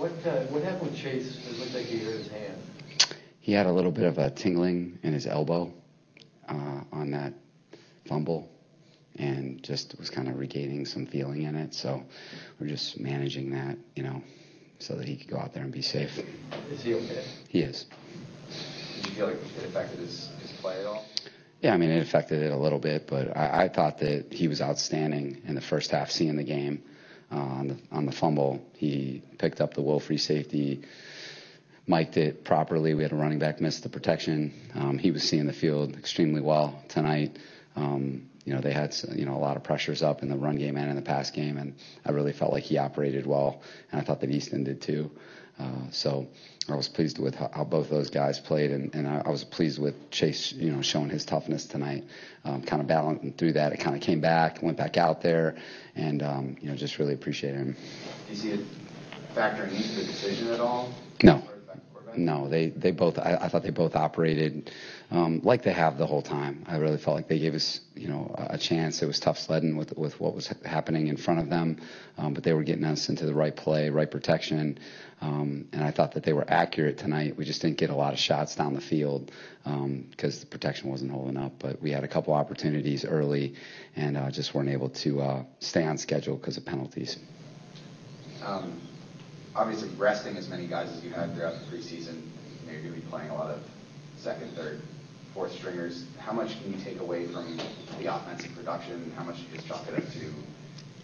What, uh, what happened with Chase? It looked like he hurt his hand. He had a little bit of a tingling in his elbow uh, on that fumble and just was kind of regaining some feeling in it. So we're just managing that, you know, so that he could go out there and be safe. Is he okay? He is. Did you feel like it affected his, his play at all? Yeah, I mean, it affected it a little bit, but I, I thought that he was outstanding in the first half, seeing the game. Uh, on the on the fumble, he picked up the will free safety, mic'd it properly. We had a running back miss the protection. Um, he was seeing the field extremely well tonight. Um, you know, they had you know a lot of pressures up in the run game and in the pass game, and I really felt like he operated well, and I thought that Easton did too. Uh, so I was pleased with how, how both those guys played, and, and I, I, was pleased with Chase, you know, showing his toughness tonight. Um, kind of balancing through that, it kind of came back, went back out there, and um, you know, just really appreciate him. Do you see it factoring into the decision at all? No. No, they they both. I, I thought they both operated um, like they have the whole time. I really felt like they gave us, you know, a chance. It was tough sledding with with what was happening in front of them, um, but they were getting us into the right play, right protection, um, and I thought that they were accurate tonight. We just didn't get a lot of shots down the field because um, the protection wasn't holding up. But we had a couple opportunities early, and uh, just weren't able to uh, stay on schedule because of penalties. Um, obviously resting as many guys as you had throughout the preseason. You know, you're going to be playing a lot of second, third, fourth stringers. How much can you take away from the offensive production? How much do you just chalk it up to,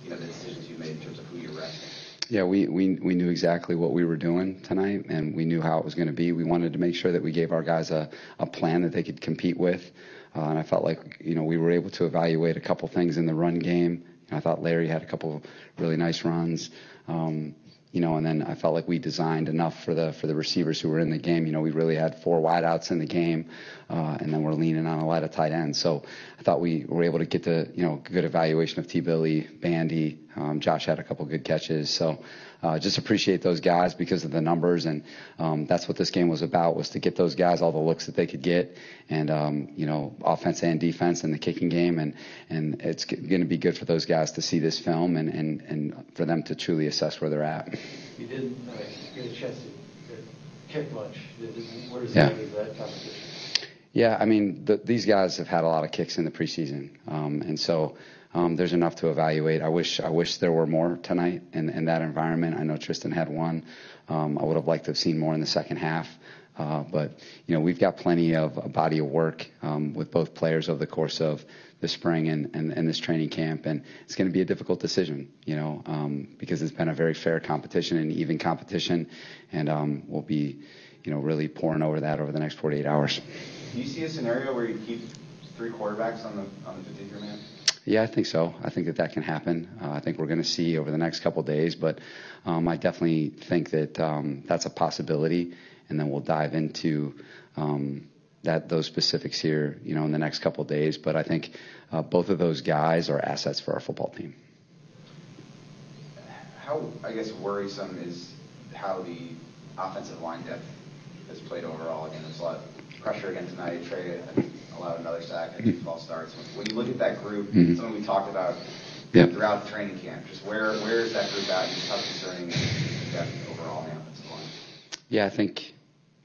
you know, the decisions you made in terms of who you're resting? Yeah, we, we, we knew exactly what we were doing tonight, and we knew how it was going to be. We wanted to make sure that we gave our guys a, a plan that they could compete with. Uh, and I felt like, you know, we were able to evaluate a couple things in the run game. I thought Larry had a couple really nice runs. Um, you know, and then I felt like we designed enough for the for the receivers who were in the game. You know, we really had four wideouts in the game, uh, and then we're leaning on a lot of tight ends. So I thought we were able to get the you know good evaluation of T. Billy, Bandy. Um, Josh had a couple good catches. So uh, just appreciate those guys because of the numbers, and um, that's what this game was about: was to get those guys all the looks that they could get, and um, you know, offense and defense in the kicking game, and and it's going to be good for those guys to see this film and and and for them to truly assess where they're at. You didn't uh, get a chance to kick much. Does yeah. that competition? Yeah, I mean, the, these guys have had a lot of kicks in the preseason, um, and so um, there's enough to evaluate. I wish I wish there were more tonight in, in that environment. I know Tristan had one. Um, I would have liked to have seen more in the second half. Uh, but you know we've got plenty of a body of work um, with both players over the course of the spring and, this training camp, and it's going to be a difficult decision, you know, um, because it's been a very fair competition and even competition, and um, we'll be, you know, really pouring over that over the next 48 hours. Do you see a scenario where you keep three quarterbacks on the on the 53 man? Yeah, I think so. I think that that can happen. Uh, I think we're going to see over the next couple days, but um, I definitely think that um, that's a possibility, and then we'll dive into um, that those specifics here, you know, in the next couple days. But I think uh, both of those guys are assets for our football team. How I guess worrisome is how the offensive line depth has played overall. Again, there's a lot of pressure again tonight. Trey allowed another sack and two false starts. When you look at that group, mm-hmm. something we talked about yep. throughout the training camp, just where where is that group at and how concerning is depth overall in the offensive line? Yeah, I think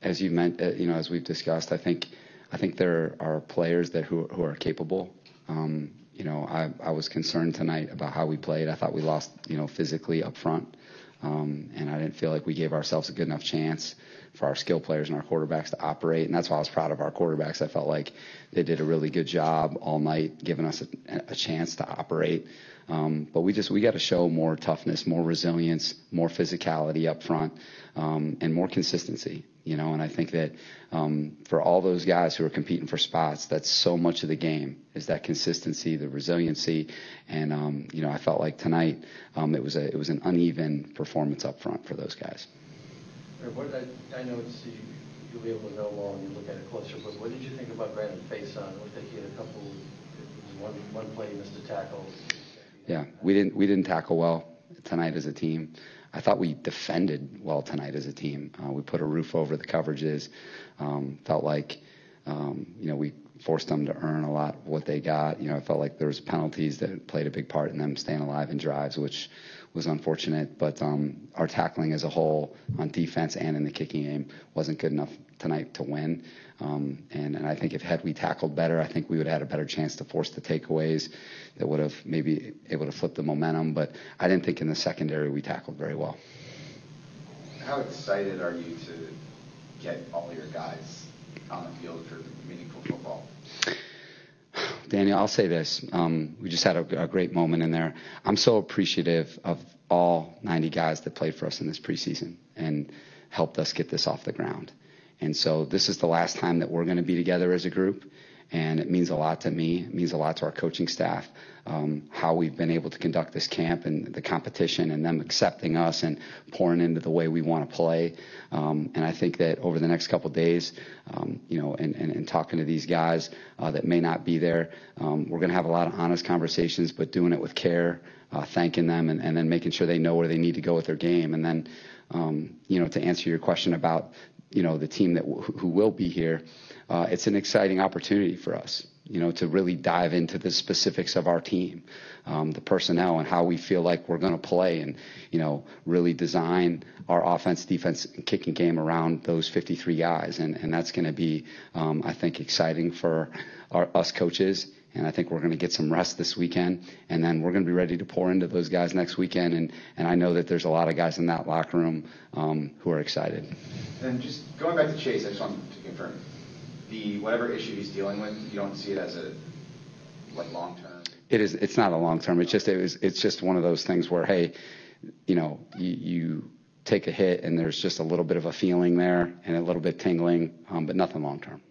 as you meant, uh, you know, as we've discussed, I think I think there are players that who who are capable. Um, you know, I, I was concerned tonight about how we played. I thought we lost, you know, physically up front, um, and I didn't feel like we gave ourselves a good enough chance for our skill players and our quarterbacks to operate. And that's why I was proud of our quarterbacks. I felt like they did a really good job all night, giving us a, a chance to operate. Um, but we just we got to show more toughness, more resilience, more physicality up front, um, and more consistency. You know, and I think that um, for all those guys who are competing for spots, that's so much of the game is that consistency, the resiliency, and um, you know, I felt like tonight um, it was a it was an uneven performance up front for those guys. What I, I know it's, you, you'll be able to know more when you look at it closer, but what did you think about Brandon? It looked like he had a couple, one, one play he missed a tackle. Yeah, we didn't we didn't tackle well tonight as a team. I thought we defended well tonight as a team. Uh, we put a roof over the coverages. Um, felt like um, you know we forced them to earn a lot of what they got. You know, I felt like there was penalties that played a big part in them staying alive in drives, which was unfortunate. But um, our tackling as a whole on defense and in the kicking game wasn't good enough tonight to win. Um, and, and I think if had we tackled better, I think we would have had a better chance to force the takeaways that would have maybe able to flip the momentum. But I didn't think in the secondary we tackled very well. How excited are you to get all your guys on the field for meaningful? Daniel, I'll say this. Um, we just had a, a, great moment in there. I'm so appreciative of all 90 guys that played for us in this preseason and helped us get this off the ground. And so this is the last time that we're going to be together as a group and it means a lot to me. It means a lot to our coaching staff, um, how we've been able to conduct this camp and the competition and them accepting us and pouring into the way we want to play. Um, and I think that over the next couple days, um, you know, and, and, and, talking to these guys uh, that may not be there, um, we're going to have a lot of honest conversations, but doing it with care, uh, thanking them, and, and, then making sure they know where they need to go with their game. And then, um, you know, to answer your question about, you know, the team that who will be here uh, it's an exciting opportunity for us, you know, to really dive into the specifics of our team, um, the personnel, and how we feel like we're going to play, and you know, really design our offense, defense, and kicking game around those 53 guys, and and that's going to be, um, I think, exciting for our, us coaches. And I think we're going to get some rest this weekend, and then we're going to be ready to pour into those guys next weekend. And, and I know that there's a lot of guys in that locker room um, who are excited. And just going back to Chase, I just want to confirm the whatever issue he's dealing with, you don't see it as a like long term. It is. It's not a long term. It's just it was. It's just one of those things where hey, you know, you, you take a hit and there's just a little bit of a feeling there and a little bit tingling, um, but nothing long term.